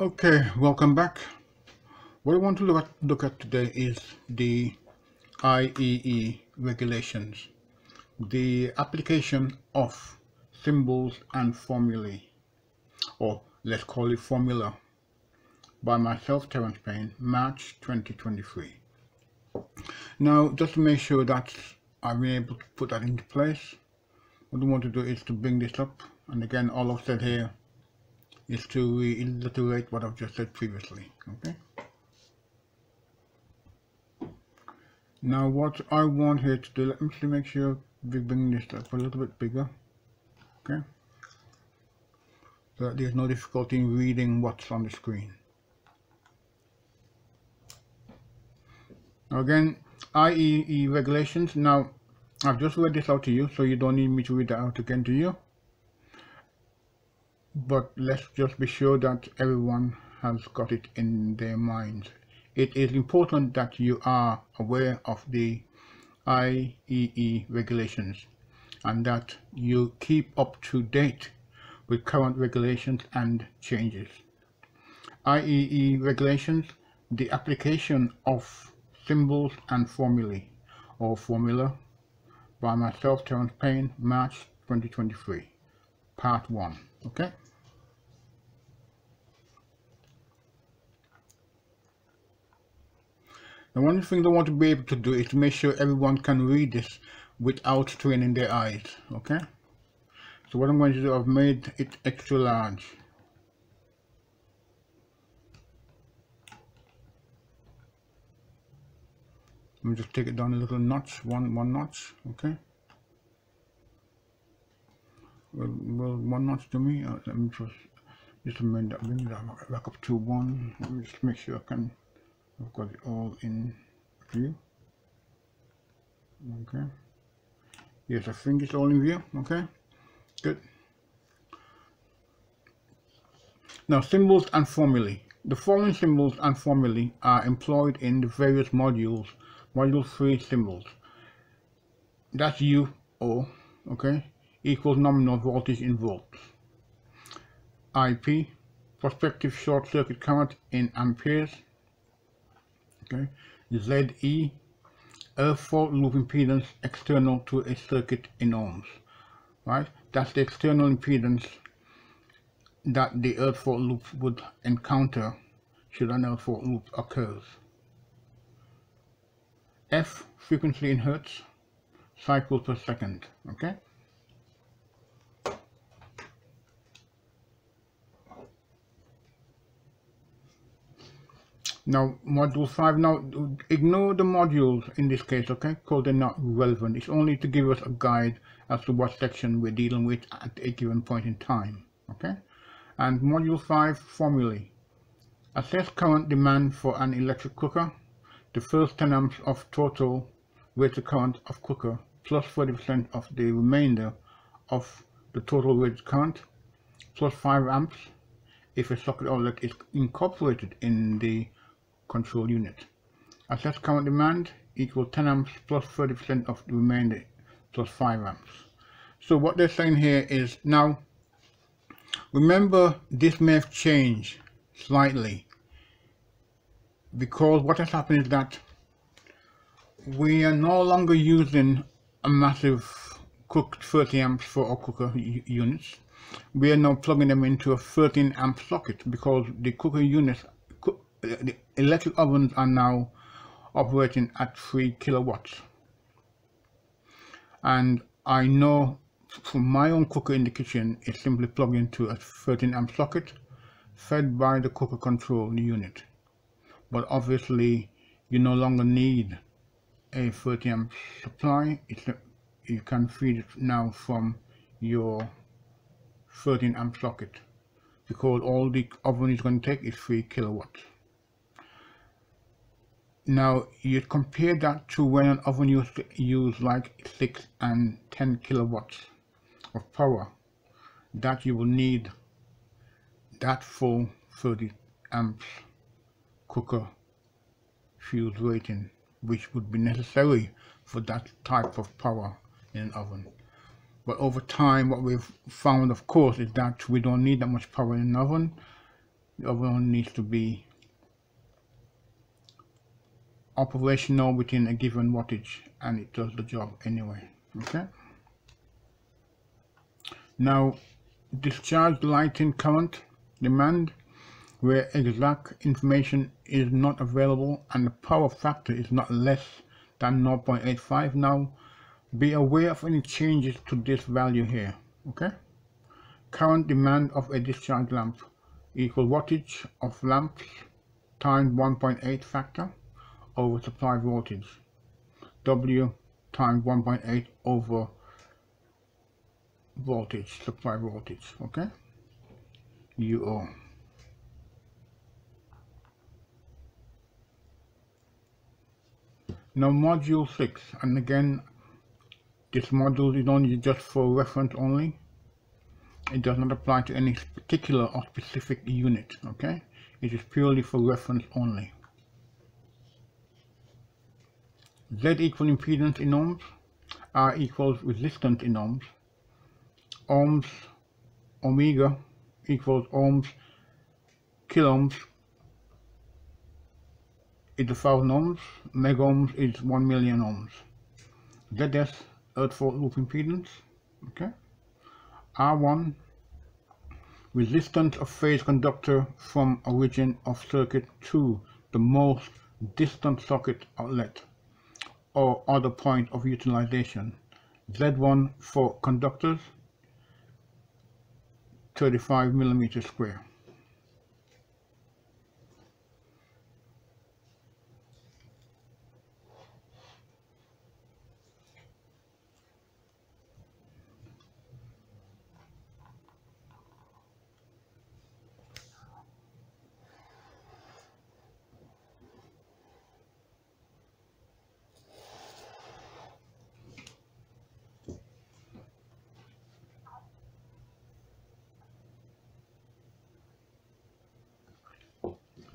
Okay, welcome back. What I want to look at, look at today is the IEE regulations, the application of symbols and formulae, or let's call it formula, by myself, Terence Payne, March 2023. Now, just to make sure that I've been able to put that into place, what I want to do is to bring this up, and again, all I've said here is to reiterate what I've just said previously, okay? Now what I want here to do, let me make sure we bring this up a little bit bigger, okay? So that there's no difficulty in reading what's on the screen. Again, IEE regulations. Now, I've just read this out to you, so you don't need me to read that out again to you. But let's just be sure that everyone has got it in their minds. It is important that you are aware of the IEE regulations and that you keep up to date with current regulations and changes. IEE regulations, the application of symbols and formulae or formula by myself, Terence Payne, March 2023, part 1. Okay? Now one thing I want to be able to do is to make sure everyone can read this without straining their eyes. Okay? So what I'm going to do, I've made it extra large. Let me just take it down a little notch, one one notch, okay. Well, one notch to me. Uh, let me just just amend that, bring that back up to one. Let me just make sure I can. I've got it all in view. Okay. Yes, I think it's all in view. Okay. Good. Now, symbols and formulae. The following symbols and formulae are employed in the various modules module 3 symbols. That's U, O, okay, equals nominal voltage in volts. IP, prospective short circuit current in amperes. Okay, ZE, earth fault loop impedance external to a circuit in ohms. Right, that's the external impedance that the earth fault loop would encounter should an earth fault loop occurs. F frequency in hertz cycles per second okay now module 5 now ignore the modules in this case okay? Because they're not relevant. It's only to give us a guide as to what section we're dealing with at a given point in time okay? And module 5 formulae. Assess current demand for an electric cooker. The first 10 amps of total rated current of cooker plus 40% of the remainder of the total rated current plus 5 amps. If a socket outlet is incorporated in the control unit. Assess current demand equals 10 amps plus 30% of the remainder plus 5 amps. So what they're saying here is now remember this may have changed slightly because what has happened is that we are no longer using a massive cooked 30 amps for our cooker units we are now plugging them into a 13 amp socket because the cooker units the electric ovens are now operating at 3 kilowatts. And I know for my own cooker in the kitchen it's simply plugged into a 13 amp socket fed by the cooker control unit. But obviously you no longer need a 30 amp supply. It's a, you can feed it now from your 13 amp socket because all the oven is going to take is 3 kilowatts now you compare that to when an oven used to use like 6 and 10 kilowatts of power that you will need that full 30 amps cooker fuse rating which would be necessary for that type of power in an oven. But over time what we've found of course is that we don't need that much power in an oven. The oven needs to be operational within a given wattage and it does the job anyway okay? Now discharge lighting current demand where exact information is not available and the power factor is not less than 0.85 now be aware of any changes to this value here okay? Current demand of a discharge lamp equal wattage of lamps times 1.8 factor over supply voltage W times 1.8 over voltage supply voltage okay? UO now module 6 and again this module is only just for reference only. It does not apply to any particular or specific unit okay? It is purely for reference only Z equals impedance in ohms R equals resistance in ohms ohms omega equals ohms kiloohms is a thousand ohms mega ohms is one million ohms. ZS earth fault loop impedance okay? R1 resistance of phase conductor from origin of circuit to the most distant socket outlet or other point of utilization. Z1 for conductors 35 millimeters square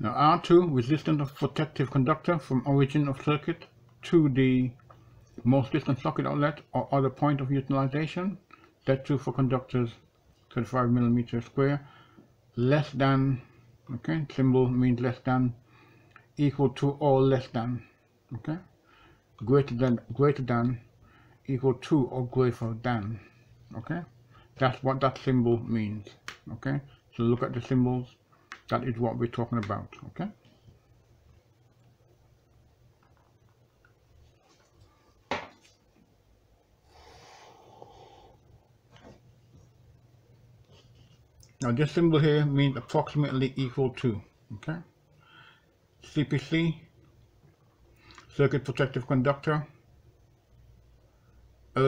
Now R2 resistance of protective conductor from origin of circuit to the most distant socket outlet or other point of utilization. Z2 for conductors 35 millimeter square less than okay symbol means less than equal to or less than okay greater than greater than equal to or greater than okay that's what that symbol means okay so look at the symbols that is what we're talking about okay? Now this symbol here means approximately equal to okay? CPC circuit protective conductor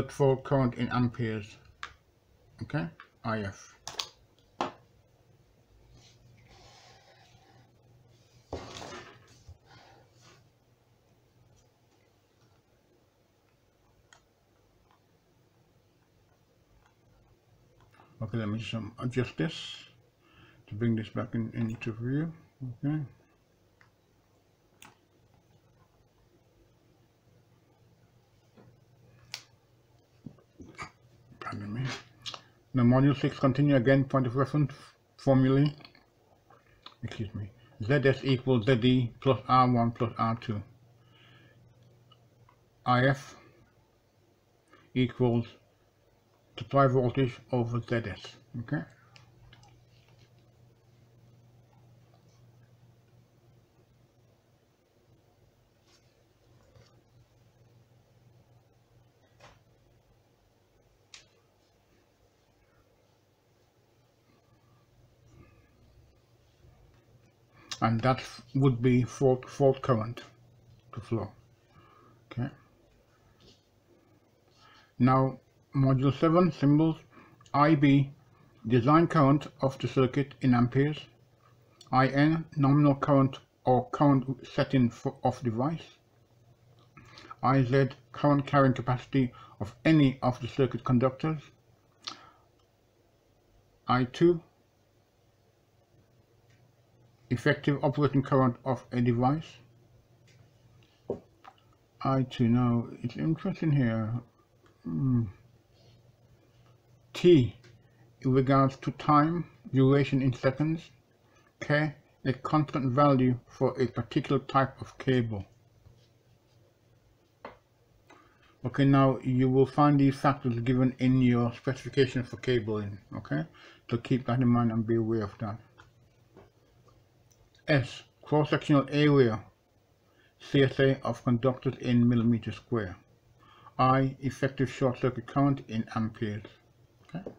fault current in amperes okay? IF okay let me just um, adjust this to bring this back in, into view. Okay. Pardon me. Now module 6 continue again point of reference formulae. Excuse me. Zs equals ze plus r1 plus r2 if equals supply voltage over ZS. Okay. and that would be fault, fault current to flow okay now Module 7 symbols IB design current of the circuit in amperes. IN nominal current or current setting for, of device. IZ current carrying capacity of any of the circuit conductors. I2 effective operating current of a device. I2 now it's interesting here. Hmm. T in regards to time, duration in seconds, K a constant value for a particular type of cable. Okay, now you will find these factors given in your specification for cabling. Okay, so keep that in mind and be aware of that. S cross-sectional area CSA of conductors in millimeter square. I effective short circuit current in amperes. Okay.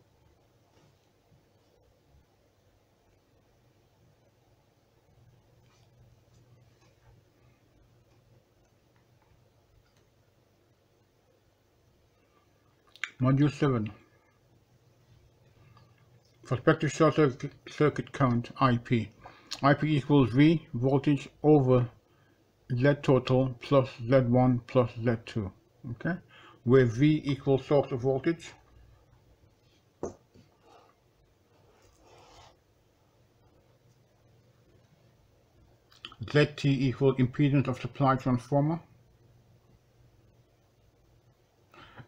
Module 7 Prospective short circuit current IP IP equals V voltage over Z total plus Z1 plus Z2 okay? Where V equals source of voltage ZT equal impedance of supply transformer.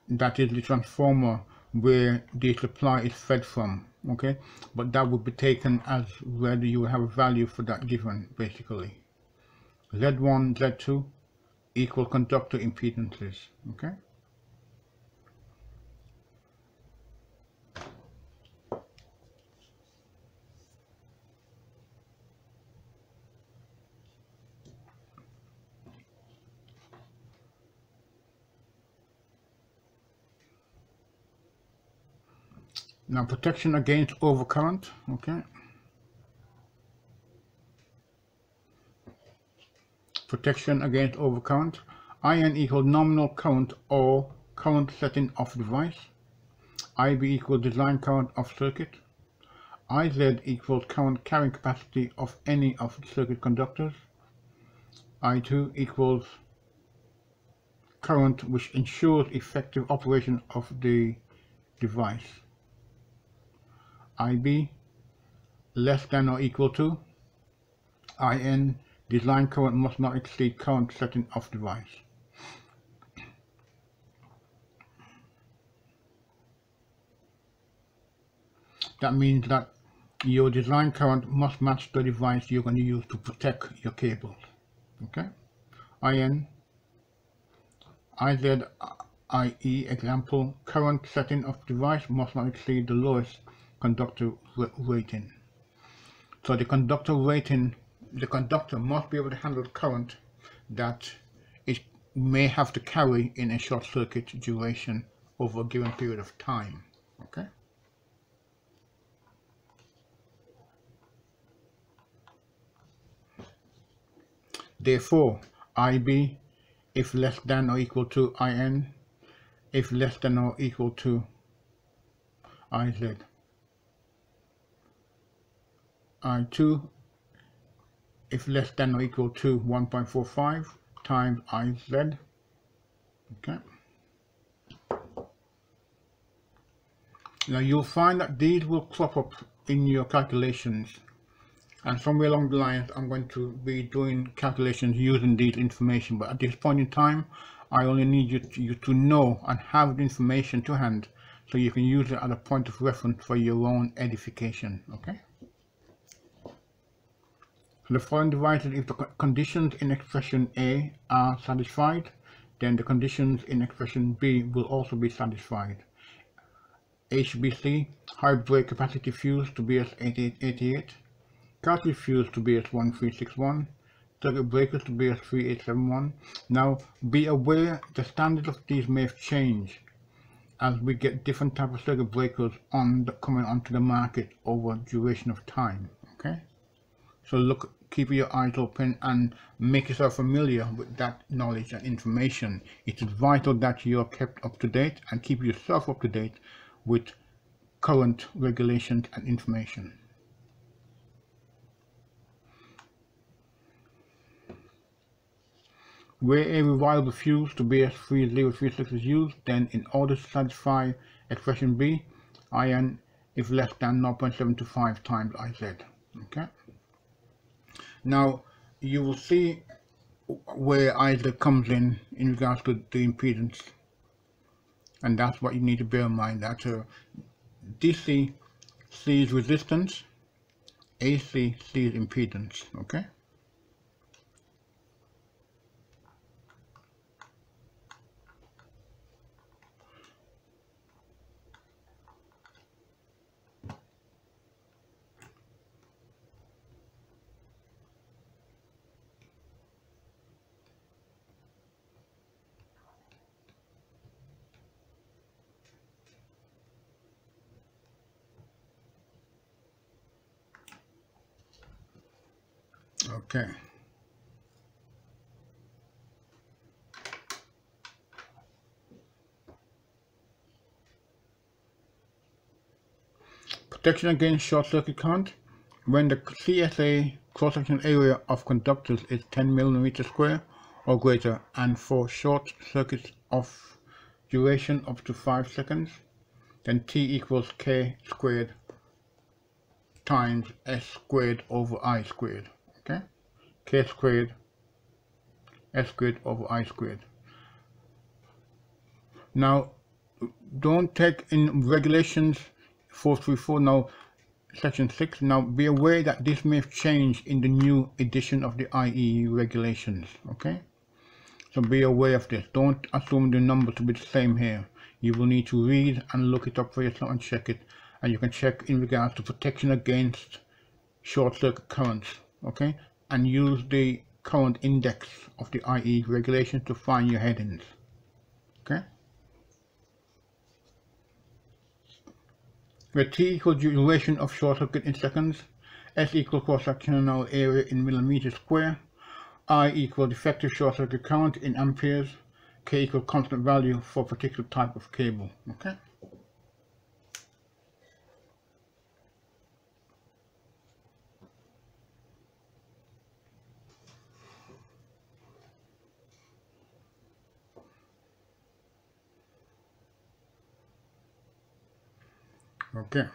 That is the transformer where the supply is fed from okay? But that would be taken as whether you have a value for that given basically. Z1 z2 equal conductor impedances okay Now protection against overcurrent, okay. Protection against overcurrent. IN equal nominal current or current setting of device. IB equal design current of circuit. IZ equals current carrying capacity of any of the circuit conductors. I2 equals current which ensures effective operation of the device. IB less than or equal to IN design current must not exceed current setting of device. That means that your design current must match the device you're going to use to protect your cables. Okay? IN, IZ, IE example, current setting of device must not exceed the lowest conductor rating. So the conductor rating, the conductor must be able to handle current that it may have to carry in a short circuit duration over a given period of time. Okay. Therefore, IB if less than or equal to IN if less than or equal to IZ. I2 if less than or equal to 1.45 times IZ. Okay. Now you'll find that these will crop up in your calculations and somewhere along the lines I'm going to be doing calculations using these information but at this point in time I only need you to, you to know and have the information to hand so you can use it as a point of reference for your own edification okay the following divided if the conditions in expression A are satisfied, then the conditions in expression B will also be satisfied. HBC, high break capacity fuse to BS8888, cartridge fuse to BS1361, circuit breakers to BS3871. Now be aware the standards of these may change as we get different type of circuit breakers on the, coming onto the market over duration of time. Okay, so look keep your eyes open and make yourself familiar with that knowledge and information. It is vital that you are kept up to date and keep yourself up to date with current regulations and information. Where a rewirable fuse to BS3036 is used, then in order to satisfy expression B, IN if less than 0.725 times IZ. Okay. Now you will see where either comes in in regards to the impedance. And that's what you need to bear in mind that uh, DC sees resistance AC sees impedance okay Okay. Protection against short circuit current. When the CSA cross-section area of conductors is 10 millimeter square or greater and for short circuits of duration up to 5 seconds, then T equals K squared times S squared over I squared k squared s squared over i squared. Now don't take in regulations 434 now section 6 now be aware that this may change in the new edition of the IE regulations okay? So be aware of this. Don't assume the number to be the same here. You will need to read and look it up for yourself and check it. And you can check in regards to protection against short circuit currents okay and use the current index of the IE regulation to find your headings okay? Where T equals duration of short circuit in seconds S equals cross-sectional area in millimeters square I equals effective short circuit current in amperes K equals constant value for particular type of cable okay Okay.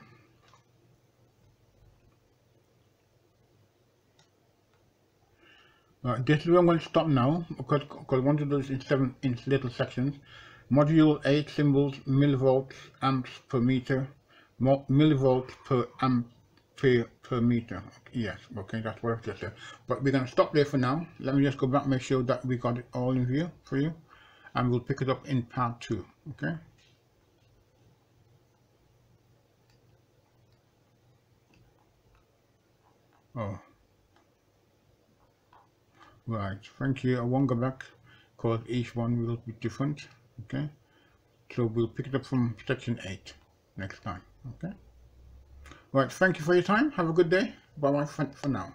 Right, this is where I'm going to stop now because, because I want to do this in seven in little sections. Module 8 symbols millivolts amps per meter, millivolts per ampere per meter. Yes, okay, that's what I've just said. But we're going to stop there for now. Let me just go back make sure that we got it all in view for you. And we'll pick it up in part 2, okay? Oh. Right, thank you. I won't go back because each one will be different. Okay. So we'll pick it up from section 8 next time. Okay. Right, thank you for your time. Have a good day. Bye bye for, for now.